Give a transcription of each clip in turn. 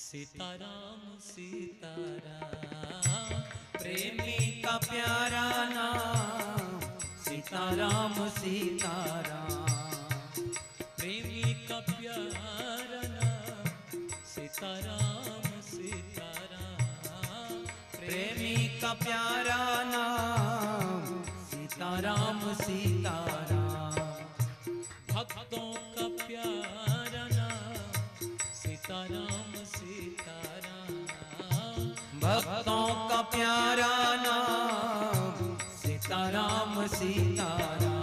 सीताराम सीताराम। प्रेमी का प्यारा नाम सीताराम सीताराम। भक्तों का प्यारा नाम सीताराम सीताराम।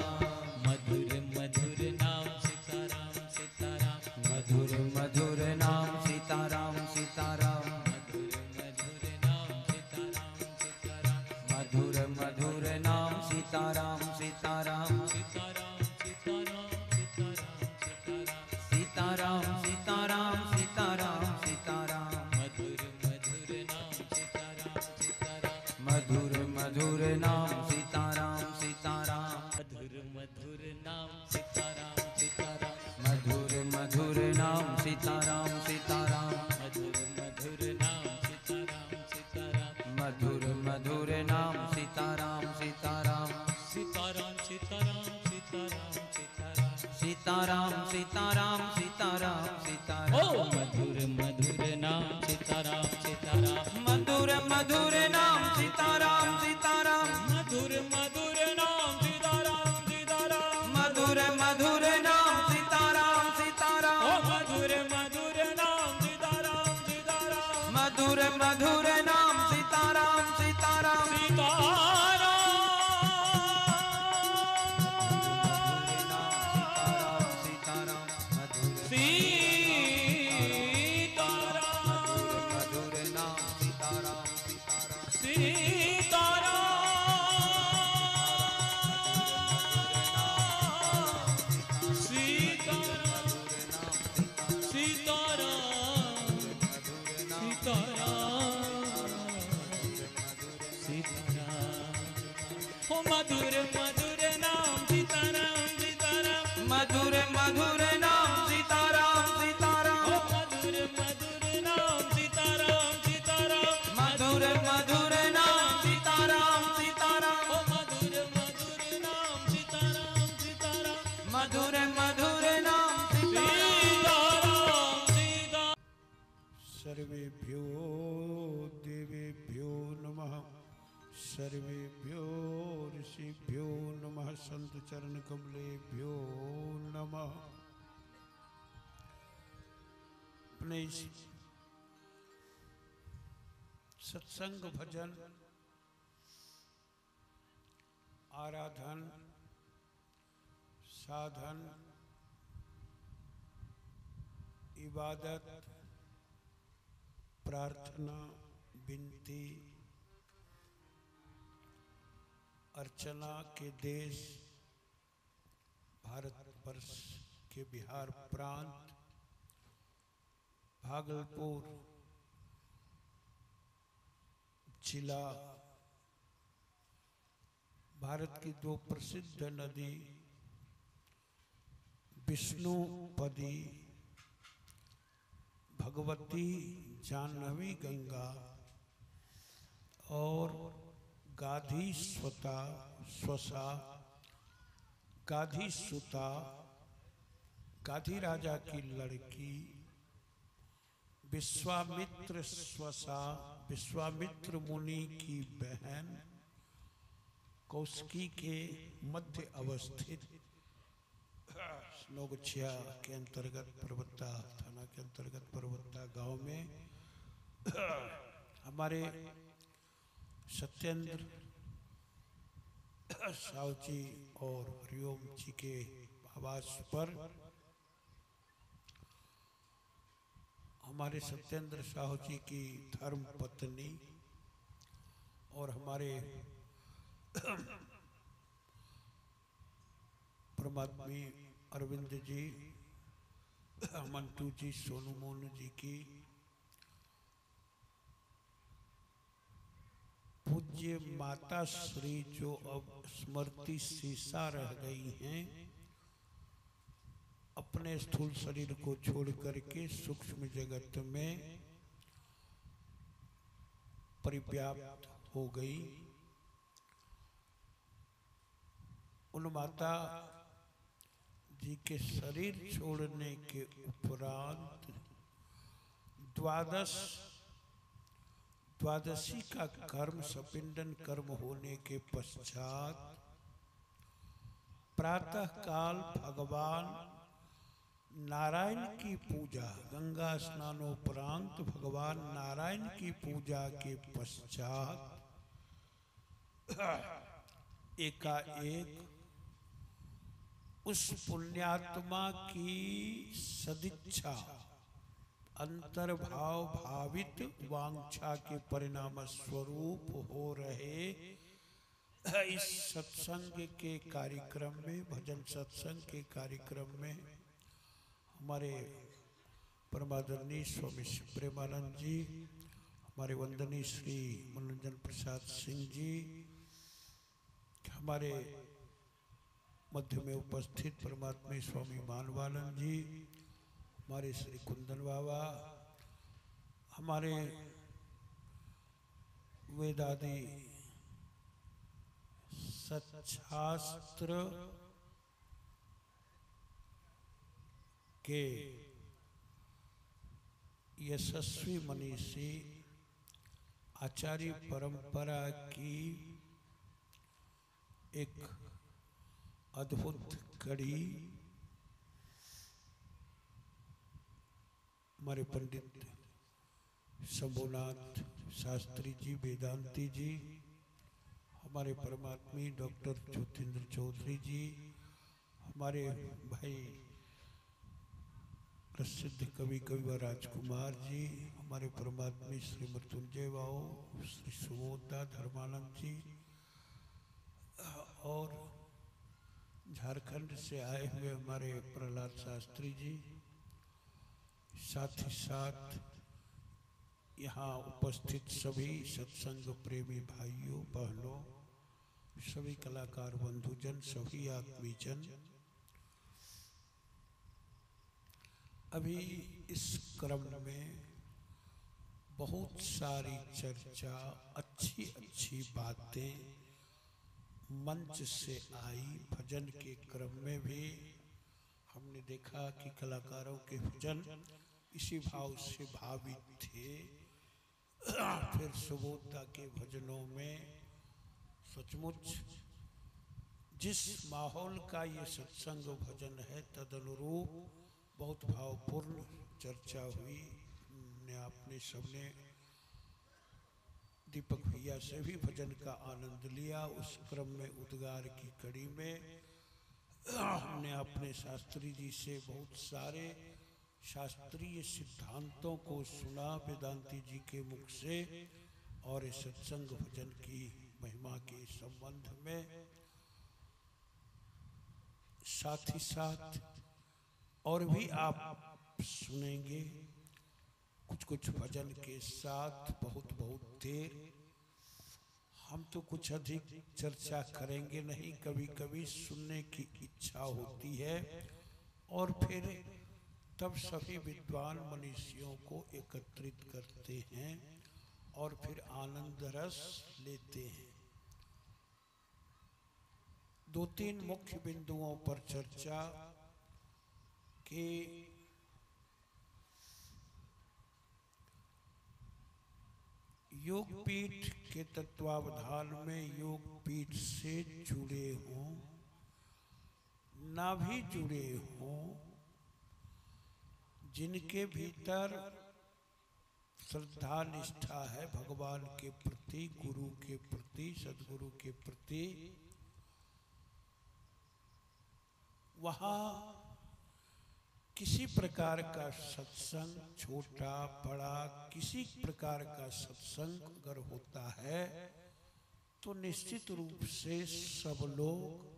सर्वेभ्यो ऋषिभ्यो नमः। संत चरण कमलेभ्यो नमः। अपने सत्संग भजन, आराधन, साधन, इबादत, प्रार्थना, विनती अर्चना के देश भारतवर्ष के बिहार प्रांत, भागलपुर जिला, भारत की दो प्रसिद्ध नदी विष्णुपदी भगवती जाह्नवी गंगा और गाधी स्वता स्वसा गाधी सुता गाधी राजा की लड़की, विश्वामित्र स्वसा, विश्वामित्र मुनि की बहन, कौशकी के मध्य अवस्थित। नोगछिया के अंतर्गत परबत्ता थाना के अंतर्गत परबत्ता गाँव में। हमारे सत्येंद्र साहु जी और हरिओम जी के आवास पर हमारे सत्येंद्र साहु जी की धर्म पत्नी और हमारे परमात्मी अरविंद जी, मंटू जी, सोनू मोनू जी की पूज्य माता श्री जो अब स्मृति शीशा रह गई हैं, अपने स्थूल शरीर को छोड़ करके सूक्ष्म जगत में परिव्याप्त हो गई। उन माता जी के शरीर छोड़ने के उपरांत द्वादश द्वादशी का कर्म सपिंडन कर्म होने के पश्चात प्रातः काल भगवान नारायण की पूजा, गंगा स्नानोपरांत भगवान नारायण की पूजा के पश्चात एकाएक उस पुण्यात्मा की सदिच्छा अंतर्भाव भावित वांछा के परिणाम स्वरूप हो रहे इस सत्संग के कार्यक्रम में, भजन सत्संग के कार्यक्रम में हमारे परमादरणीय स्वामी प्रेमानंद जी, हमारे वंदनीय श्री मनोरंजन प्रसाद सिंह जी, हमारे मध्य में उपस्थित परमात्मा स्वामी मानवानंद जी हमारे श्री कुंदन बाबा, हमारे वेदादि सच्छास्त्र के यशस्वी मनीषी आचार्य परंपरा की एक अद्भुत कड़ी हमारे पंडित शंभुनाथ शास्त्री जी, वेदांति जी, हमारे परमात्मी डॉक्टर ज्योतिन्द्र चौधरी जी, हमारे भाई प्रसिद्ध कवि कविवर राजकुमार जी, हमारे परमात्मी श्री मृत्युंजय बाबू, श्री सुबोधा धर्मानंद जी, और झारखंड से आए हुए हमारे प्रहलाद शास्त्री जी साथ ही साथ यहाँ उपस्थित सभी सत्संग प्रेमी भाइयों, बहनों, सभी कलाकार, बंधुजन, सभी आत्मीजन अभी इस क्रम में बहुत सारी चर्चा अच्छी अच्छी बातें मंच से आई। भजन के क्रम में भी हमने देखा कि कलाकारों के भजन इसी भाव से भावित थे। फिर सुबोधता के भजनों में सचमुच जिस माहौल का ये सत्संग भजन है, तदनुरूप बहुत भावपूर्ण चर्चा हुई। ने आपने सबने दीपक भैया से भी भजन का आनंद लिया। उस क्रम में उद्गार की कड़ी में हमने अपने शास्त्री जी से बहुत सारे शास्त्रीय सिद्धांतों को सुना वेदांति जी के मुख से और इस सत्संग भजन की महिमा के संबंध में। साथ ही साथ और भी आप सुनेंगे कुछ कुछ भजन के साथ बहुत बहुत देर। हम तो कुछ अधिक चर्चा करेंगे, नहीं कभी कभी सुनने की इच्छा होती है और फिर तब सभी विद्वान मनुष्यों को एकत्रित करते हैं और फिर आनंद रस लेते हैं। दो तीन मुख्य बिंदुओं पर चर्चा कि योग पीठ के तत्वावधान में योग पीठ से जुड़े हों, ना भी जुड़े हों जिनके भीतर श्रद्धा निष्ठा है भगवान के प्रति, गुरु के प्रति, सदगुरु के प्रति, वहाँ किसी प्रकार का सत्संग छोटा, बड़ा, किसी प्रकार का सत्संग अगर होता है तो निश्चित रूप से सब लोग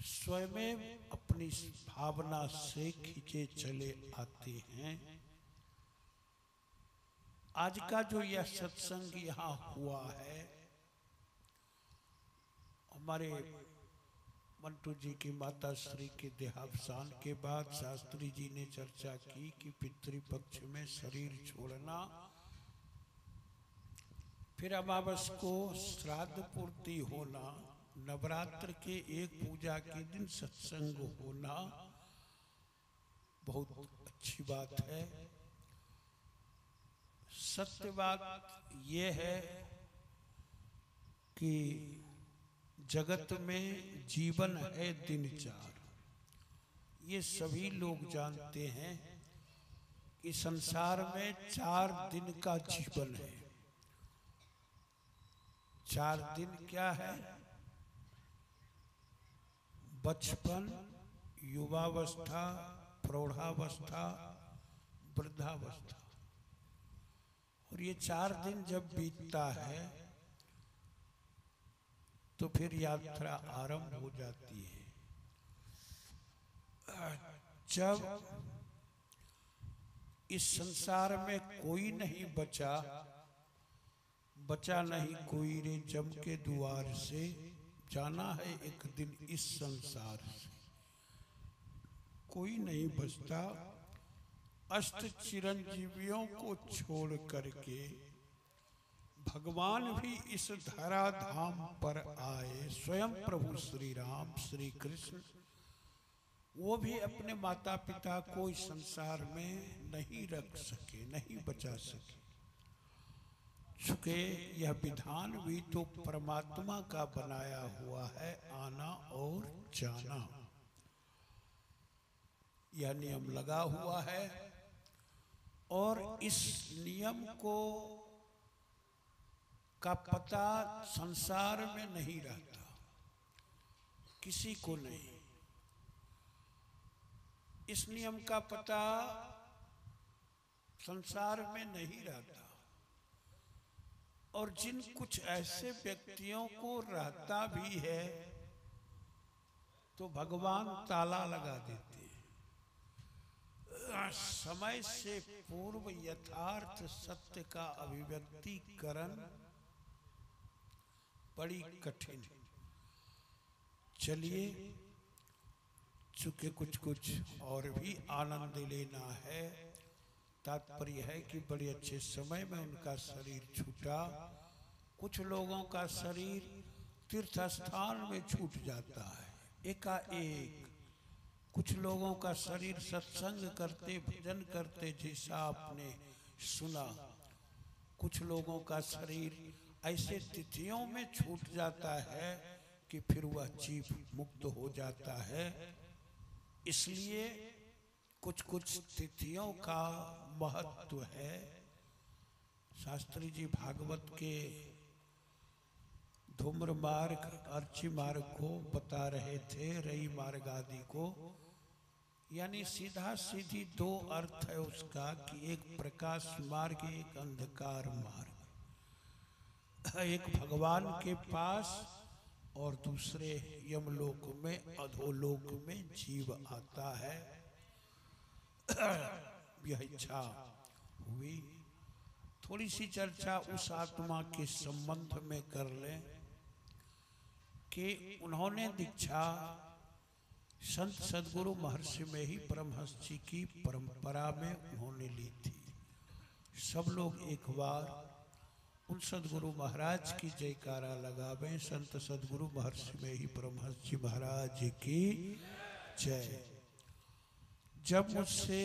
स्वयं अपनी भावना से खींचे चले आते हैं। आज का जो यह सत्संग यहाँ हुआ है, हमारे मंटू जी की माता श्री के देहावसान के बाद शास्त्री जी ने चर्चा की कि पितृपक्ष में शरीर छोड़ना, फिर अमावस को श्राद्ध पूर्ति होना नवरात्र के एक पूजा के दिन सत्संग होना बहुत अच्छी बात है। सत्य बात यह है कि जगत में जीवन है दिन चार ये सभी लोग जानते हैं कि संसार में चार दिन का जीवन है। चार दिन क्या है? बचपन, युवावस्था, प्रौढ़ावस्था, वृद्धावस्था। और ये चार दिन जब बीतता है तो फिर यात्रा आरंभ हो जाती है। जब इस संसार में कोई नहीं बचा बचा नहीं कोई रे जम के द्वार से जाना है एक दिन इस संसार से। कोई नहीं बचता अष्ट चिरंजीवियों को छोड़ करके। भगवान भी इस धरा धाम पर आए। स्वयं प्रभु श्री राम श्री कृष्ण वो भी अपने माता पिता को इस संसार में नहीं रख सके, नहीं बचा सके। चूँकि, यह विधान भी तो परमात्मा का बनाया हुआ है, आना और जाना। यह नियम लगा हुआ है और इस नियम को का पता संसार में नहीं रहता, किसी को नहीं। इस नियम का पता संसार में नहीं रहता। और जिन कुछ ऐसे व्यक्तियों को रहता भी है तो भगवान ताला लगा देते हैं। समय से पूर्व यथार्थ सत्य का अभिव्यक्तिकरण बड़ी कठिन। है चलिए, चूँकि कुछ कुछ और भी आनंद लेना है तात्पर्य है कि बड़े अच्छे समय में उनका शरीर छूटा। कुछ लोगों का शरीर तीर्थ स्थान में छूट जाता है। एकाएक कुछ लोगों का शरीर सत्संग करते, भजन करते जैसा आपने सुना। कुछ लोगों का शरीर ऐसे तिथियों में छूट जाता है कि फिर वह जीव मुक्त हो जाता है। इसलिए कुछ कुछ तिथियों का महत्व है। शास्त्री जी भागवत के धूम्र मार्ग, अर्ची मार्ग को बता रहे थे, रई मार्ग आदि को। यानी सीधा सीधी दो अर्थ है उसका कि एक प्रकाश मार्ग, एक अंधकार मार्ग। एक भगवान के पास और दूसरे यमलोक में, अधोलोक में जीव आता है। यह इच्छा हुई। थोड़ी सी चर्चा उस आत्मा के संबंध में कर लें कि उन्होंने दीक्षा संत सदगुरु महर्षि में ही परमहंस जी की परंपरा में उन्होंने ली थी। सब लोग एक बार उन सदगुरु महाराज की जयकारा लगावें। संत सदगुरु महर्षि में ही परमहंस जी महाराज की जय। जब मुझसे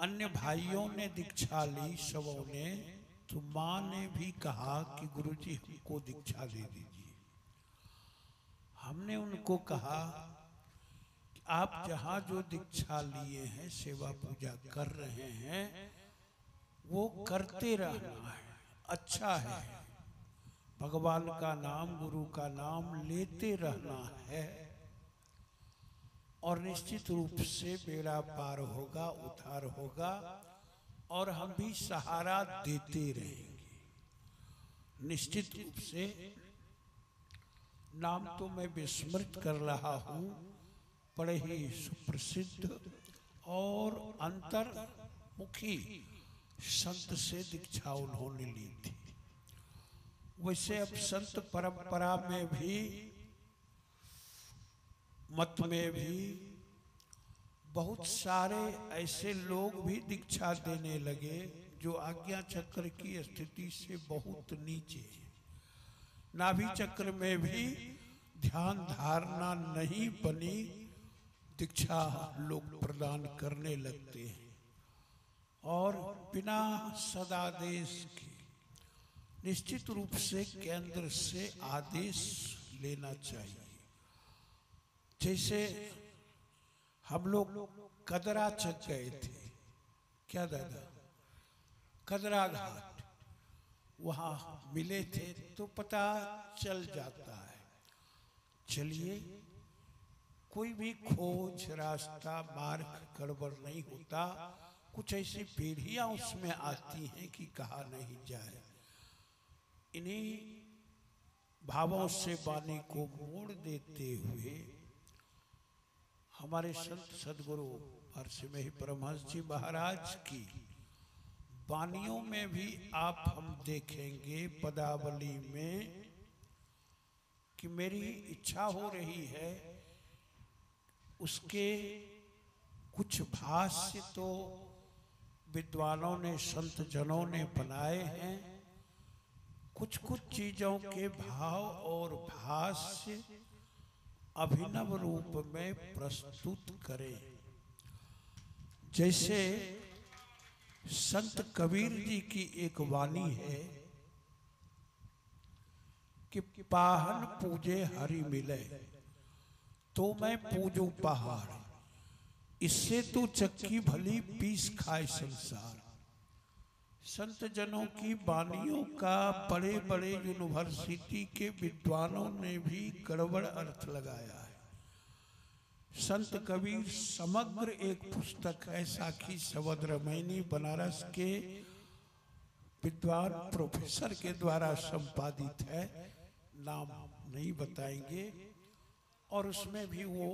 अन्य भाइयों ने दीक्षा ली सबों ने तो माँ ने भी कहा कि गुरुजी हमको दीक्षा दे दीजिए। हमने उनको कहा कि आप जहाँ जो दीक्षा लिए हैं, सेवा पूजा कर रहे हैं, वो करते रहना है अच्छा है। भगवान का नाम, गुरु का नाम लेते रहना है। और निश्चित रूप से बेड़ा पार होगा उधार होगा, और हम भी सहारा देते रहेंगे। निश्चित रूप से नाम तो मैं विस्मृत कर रहा हूँ, बड़े ही सुप्रसिद्ध और अंतर्मुखी संत से दीक्षा उन्होंने ली थी। वैसे अब संत परंपरा में भी मत में भी बहुत सारे ऐसे लोग भी दीक्षा देने लगे जो आज्ञा चक्र की स्थिति से बहुत नीचे है। नाभि चक्र में भी ध्यान धारणा नहीं बनी, दीक्षा लोग प्रदान करने लगते हैं। और बिना सदादेश के निश्चित रूप से केंद्र से आदेश लेना चाहिए। जैसे हम लोग कदरा चक गए थे। क्या दादा? कदरा घाट। वहाँ मिले थे तो पता चल जाता है। चलिए, कोई भी खोज, रास्ता, मार्ग, गड़बड़ नहीं होता। कुछ ऐसी पीढ़ियाँ उसमें आती हैं कि कहा नहीं जाए। इन्हीं भावों से वाणी को मोड़ देते हुए हमारे संत सदगुरु हर्ष में ही परमहंस जी महाराज की वाणियों में भी आप हम देखेंगे पदावली में कि मेरी इच्छा हो रही है, उसके कुछ भाष्य तो विद्वानों ने संत जनों ने बनाए हैं। कुछ कुछ चीज़ों के भाव और भाष्य अभिनव रूप में प्रस्तुत करें। जैसे संत कबीर जी की एक वाणी है कि पाहन पूजे हरि मिले तो मैं पूजू पहाड़। इससे तो चक्की भली पीस खाए संसार। संत जनों की वाणियों का बड़े बड़े यूनिवर्सिटी के विद्वानों ने भी गड़बड़ अर्थ लगाया है। संत कबीर समग्र एक पुस्तक है, साखी सवद रमैनी बनारस के विद्वान प्रोफेसर के द्वारा संपादित है। नाम नहीं बताएँगे और उसमें भी वो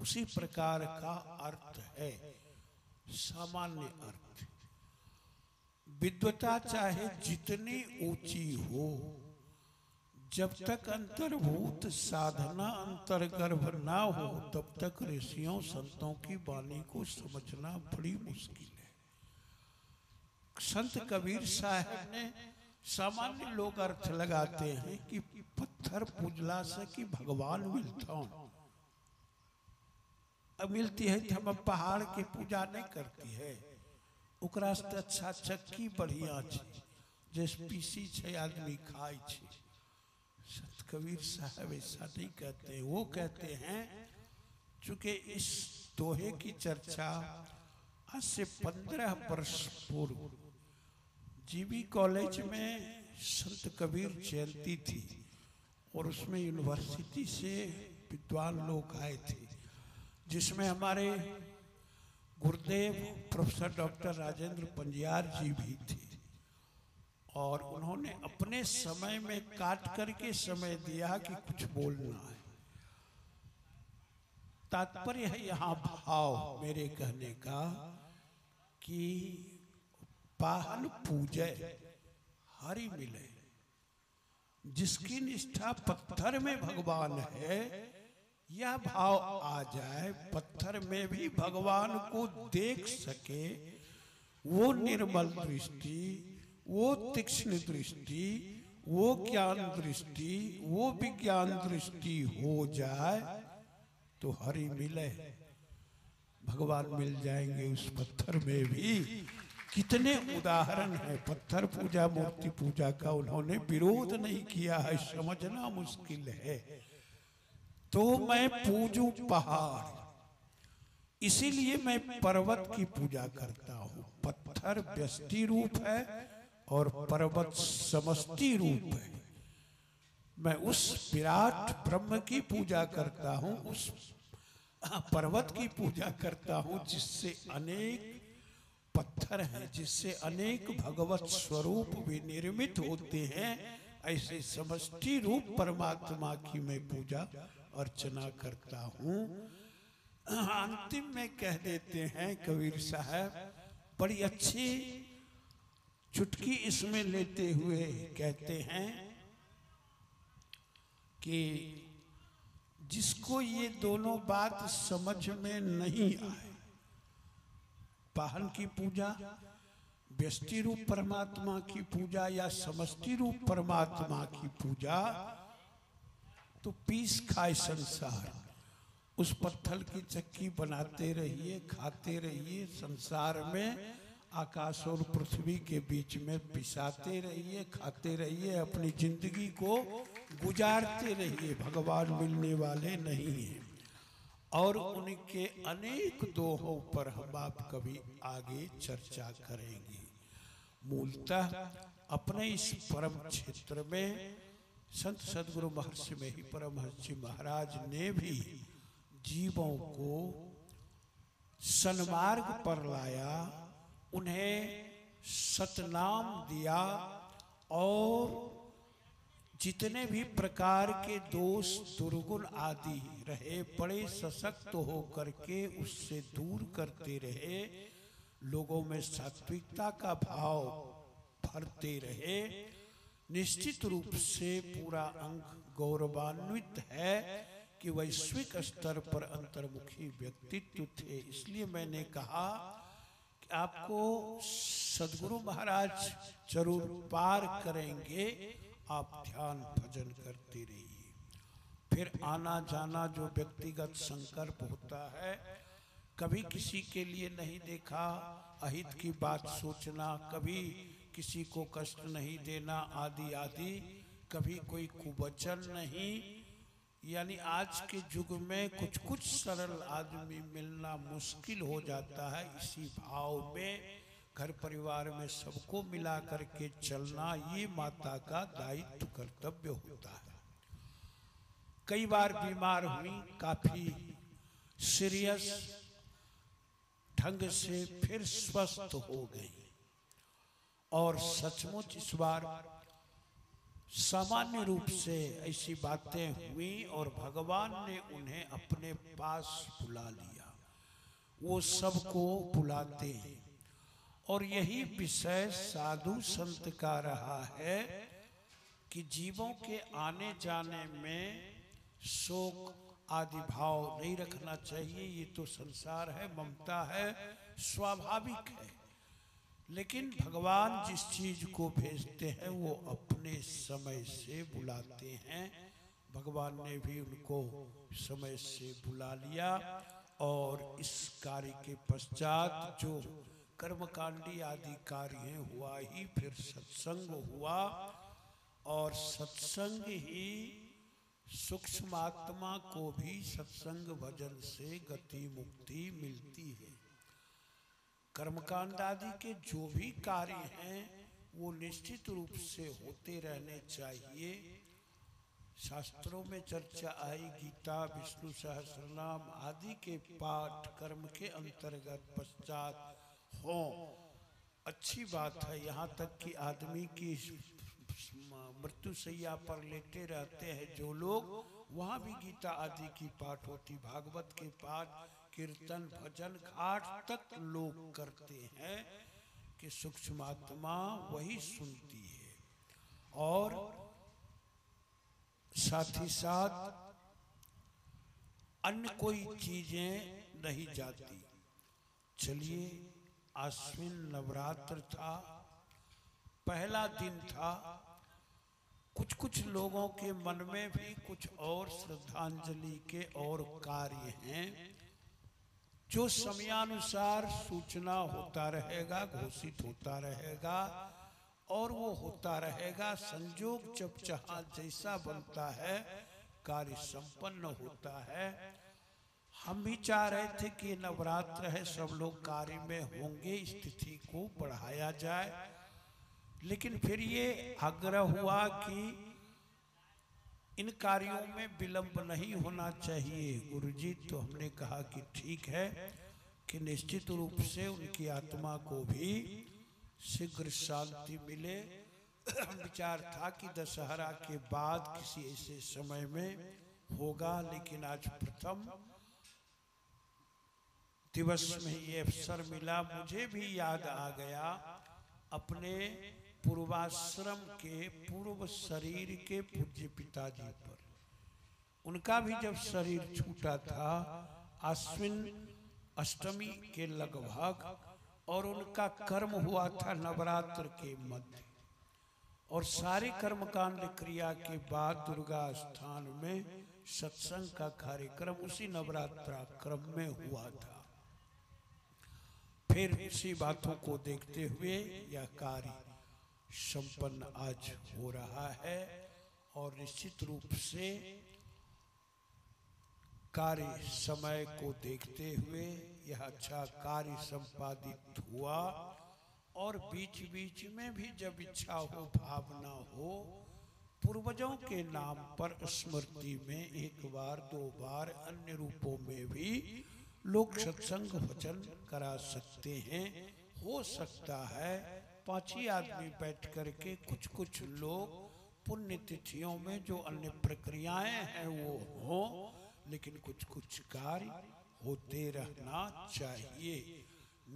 उसी प्रकार का अर्थ है, सामान्य अर्थ। विद्वता चाहे जितनी ऊँची हो, जब तक अंतर्भूत साधना अंतर्गर्भ ना हो, तब तक ऋषियों संतों की वाणी को समझना बड़ी मुश्किल है। संत कबीर साहब ने सामान्य लोग अर्थ लगाते हैं कि पत्थर पूजला से कि भगवान मिलता हूँ। अब मिलती है तो हम पहाड़ की पूजा नहीं करती है। ओकरा अच्छा चक्की बढ़िया छै पीसी आदमी खाए छै। संत कबीर साहब ऐसा नहीं कहते, वो कहते हैं, चूँकि इस दोहे की चर्चा आज से पंद्रह वर्ष पूर्व जीबी कॉलेज में संत कबीर जयंती थी और उसमें यूनिवर्सिटी से विद्वान लोग आए थे, जिसमें हमारे गुरुदेव प्रोफेसर डॉक्टर राजेंद्र पंजियार जी भी थे। और उन्होंने अपने समय में काट करके समय दिया कि कुछ बोलना है। तात्पर्य है यहाँ भाव मेरे कहने का कि पाहन पूजे हरि मिले, जिसकी निष्ठा पत्थर में भगवान है यह भाव आ जाए, पत्थर में भी भगवान को देख सके। वो निर्मल दृष्टि, वो तीक्ष्ण दृष्टि, वो ज्ञान दृष्टि, वो विज्ञान दृष्टि हो जाए तो हरि मिले। भगवान मिल जाएँगे उस पत्थर में भी। कितने उदाहरण है। पत्थर पूजा, मूर्ति पूजा का उन्होंने विरोध नहीं किया है, समझना मुश्किल है। तो मैं पूजू पहाड़। इसीलिए मैं पर्वत की पूजा करता हूँ। पत्थर व्यष्टि रूप है और पर्वत समष्टि रूप है। मैं उस विराट ब्रह्म की पूजा करता हूँ, उस पर्वत की पूजा करता हूँ, जिससे अनेक पत्थर हैं, जिससे अनेक भगवत स्वरूप भी निर्मित होते हैं। ऐसे समष्टि रूप परमात्मा की मैं पूजा अर्चना करता हूँ। अंतिम में कह देते हैं, कबीर साहब, बड़ी अच्छी चुटकी इसमें लेते हुए कहते हैं कि जिसको ये दोनों बात समझ में नहीं आए, पाहन की पूजा व्यष्टि रूप परमात्मा की पूजा या समष्टि रूप परमात्मा की पूजा तो पीस खाए संसार। उस पत्थर की चक्की बनाते रहिए, खाते रहिए, संसार में आकाश और पृथ्वी के बीच में पिसाते रहिए, खाते रहिए, अपनी ज़िंदगी को गुजारते रहिए। भगवान मिलने वाले नहीं हैं। और उनके अनेक दोहों पर हम आप कभी आगे चर्चा करेंगे। मूलतः अपने इस परम क्षेत्र में संत सदगुरु महर्षि में ही परमहर्षि महाराज ने भी जीवों को सन्मार्ग पर लाया, उन्हें सतनाम दिया और जितने भी प्रकार के दोष, दुर्गुण आदि रहे, बड़े सशक्त होकर के उससे दूर करते रहे, लोगों में सात्विकता का भाव भरते रहे निश्चित रूप से पूरा अंग गौरवान्वित है कि वैश्विक स्तर पर अंतर्मुखी व्यक्तित्व थे। इसलिए मैंने कहा कि आपको सदगुरु महाराज ज़रूर पार करेंगे। आप ध्यान भजन करते रहिए। फिर आना जाना जो व्यक्तिगत संकल्प होता है, कभी किसी के लिए नहीं देखा। अहित की बात सोचना, कभी किसी को कष्ट नहीं देना आदि आदि, कभी कोई कुवचन नहीं। यानी आज के युग में कुछ कुछ सरल आदमी मिलना मुश्किल हो जाता है इसी भाव में, घर परिवार में सबको मिला करके चलना ये माता का दायित्व कर्तव्य होता है। कई बार बीमार हुई, काफ़ी सीरियस ढंग से फिर स्वस्थ हो गई। और सचमुच इस बार सामान्य रूप से ऐसी बातें हुई और भगवान ने उन्हें अपने पास बुला लिया। वो सबको बुलाते हैं। और यही विषय साधु संत का रहा है कि जीवों के आने जाने में शोक आदि भाव नहीं रखना चाहिए। ये तो संसार है, ममता है, स्वाभाविक है। लेकिन भगवान जिस चीज़ को भेजते हैं, वो अपने समय से बुलाते हैं। भगवान ने भी उनको समय से बुला लिया और इस कार्य के पश्चात जो कर्मकांडी आदि कार्य हुआ ही, फिर सत्संग हुआ और सत्संग ही सूक्ष्मात्मा को भी सत्संग भजन से गति मुक्ति मिलती है। कर्मकांड आदि के जो भी कार्य हैं, वो निश्चित रूप से होते रहने चाहिए। शास्त्रों में चर्चा आई, गीता, विष्णु सहस्रनाम आदि के पाठ कर्म के अंतर्गत पश्चात हो। अच्छी बात है, यहाँ तक कि आदमी की मृत्यु सैया पर लेटे रहते हैं जो लोग, वहाँ भी गीता आदि की पाठ होती, भागवत के पाठ, कीर्तन, भजन, घाट तक लोग करते हैं कि सूक्ष्मात्मा वही सुनती है। और साथ ही साथ अन्य कोई चीज़ें नहीं जाती। चलिए, आश्विन नवरात्र था, पहला दिन था कुछ कुछ लोगों के मन में भी कुछ और श्रद्धांजलि के और कार्य हैं, जो समयानुसार सूचना होता रहेगा, घोषित होता रहेगा, और वो होता रहेगा संजोग जब जहाँ जैसा बनता है, कार्य संपन्न होता है। हम भी चाह रहे थे कि नवरात्र है, सब लोग कार्य में होंगे, स्थिति को बढ़ाया जाए। लेकिन फिर ये आग्रह हुआ कि इन कार्यों में विलंब नहीं होना चाहिए। गुरुजी तो हमने कहा कि ठीक है कि निश्चित रूप से उनकी आत्मा को भी शीघ्र शांति मिले। विचार था कि दशहरा के बाद किसी ऐसे समय में होगा, लेकिन आज प्रथम दिवस में ये अवसर मिला। मुझे भी याद आ गया, अपने पूर्वाश्रम के पूर्व शरीर के पूज्य पिताजी पर। उनका भी जब शरीर छूटा था, अश्विन अष्टमी के लगभग और उनका कर्म हुआ था नवरात्र के मध्य। और सारे कर्मकांड क्रिया के बाद दुर्गा स्थान में सत्संग का कार्यक्रम उसी नवरात्रा क्रम में हुआ था। फिर इसी बातों को देखते हुए यह कार्य संपन्न आज हो रहा है और निश्चित रूप से कार्य समय को देखते हुए यह अच्छा कार्य संपादित हुआ और बीच बीच में भी जब इच्छा हो, भावना हो, पूर्वजों के नाम पर स्मृति में एक बार, दो बार अन्य रूपों में भी लोग सत्संग वचन करा सकते हैं। हो सकता है पाँच ही आदमी बैठ करके कुछ कुछ लोग पुण्य तिथियों में जो अन्य प्रक्रियाएँ हैं वो हो लेकिन कुछ कुछ कार्य होते रहना चाहिए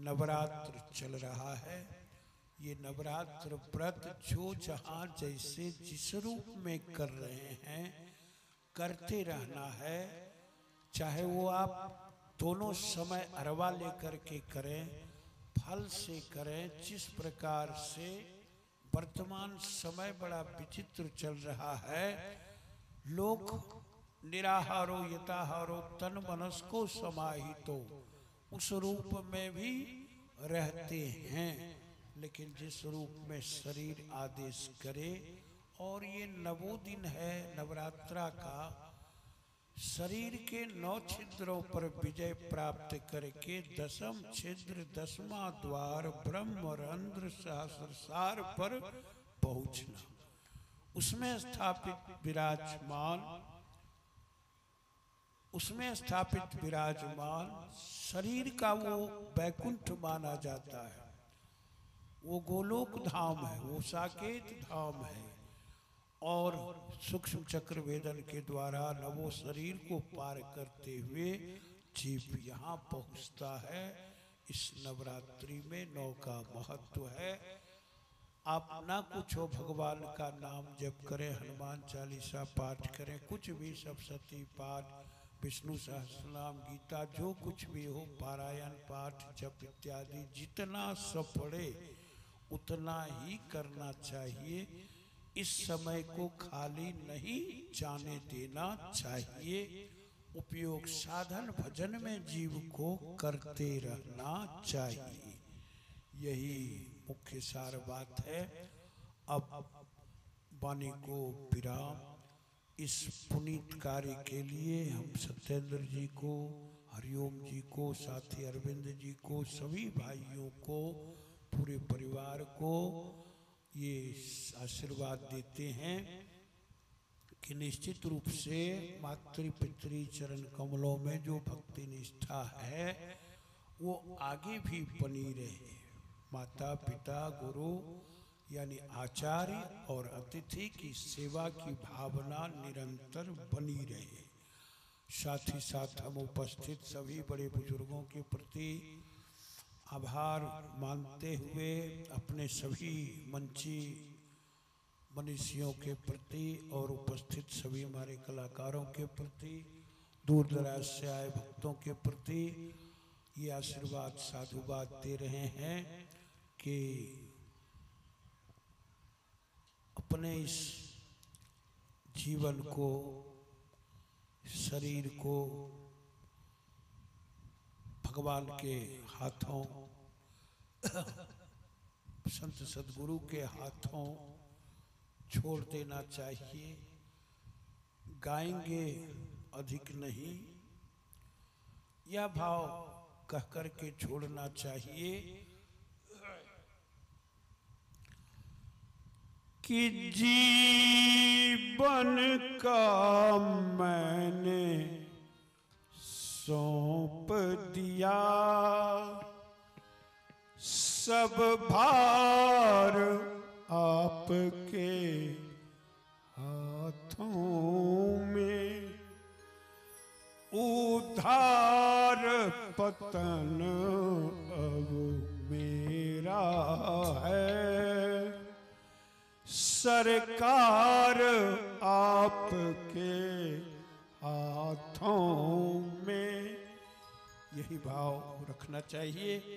नवरात्र चल रहा है ये नवरात्र व्रत जो जहाँ जैसे जिस रूप में कर रहे हैं करते रहना है चाहे वो आप दोनों समय अरवा लेकर के करें फल से करें, जिस प्रकार से वर्तमान समय बड़ा विचित्र चल रहा है लोग निराहारो यताहारो तन मनस को समाहितो, उस रूप में भी रहते हैं, लेकिन जिस रूप में शरीर आदेश करे, और ये नवो दिन है, नवरात्रा का शरीर के नौ छिद्रों पर विजय प्राप्त करके दसम छिद्र, दसवा द्वार, ब्रह्म रंध्र सहस्रसार पर पहुँचना। उसमें स्थापित विराजमान, उसमें स्थापित विराजमान शरीर का वो बैकुंठ माना जाता है। वो गोलोक धाम है, वो साकेत धाम है। और सूक्ष्म चक्र वेदन के द्वारा नवो शरीर को पार करते हुए जीव यहाँ पहुँचता है। इस नवरात्रि में नौ का महत्व है। आप ना कुछ हो, भगवान का नाम जप करें, हनुमान चालीसा पाठ करें, कुछ भी सप्तशती पाठ, विष्णु सहस्रनाम गीता, जो कुछ भी हो, पारायण पाठ, जप इत्यादि, जितना सब पढ़े उतना ही करना चाहिए। इस समय को खाली नहीं जाने देना चाहिए। उपयोग साधन भजन में जीव को करते रहना चाहिए। यही मुख्य सार बात है। अब वाणी को विराम। इस पुनीत कार्य के लिए हम सत्येंद्र जी को, हरिओम जी को, साथी अरविंद जी को, सभी भाइयों को, पूरे परिवार को ये आशीर्वाद देते हैं कि निश्चित रूप से मातृ पितृ चरण कमलों में जो भक्ति निष्ठा है, वो आगे भी बनी रहे। माता, पिता, गुरु, यानी आचार्य और अतिथि की सेवा की भावना निरंतर बनी रहे। साथ ही साथ हम उपस्थित सभी बड़े बुज़ुर्गों के प्रति आभार मानते हुए अपने सभी मंची मनीषियों के प्रति और उपस्थित सभी हमारे कलाकारों के प्रति, दूर दराज से आए भक्तों के प्रति ये आशीर्वाद, साधुवाद दे रहे हैं कि अपने इस जीवन को, शरीर को भगवान के हाथों, संत सदगुरु के हाथों छोड़ देना चाहिए। गाएँगे अधिक नहीं यह भाव कह कर के छोड़ना चाहिए कि जीवन का मैंने सौंप दिया। सब भार आपके हाथों में। उधार पतन अब मेरा है। सरकार आपके हाथों यही भाव रखना चाहिए।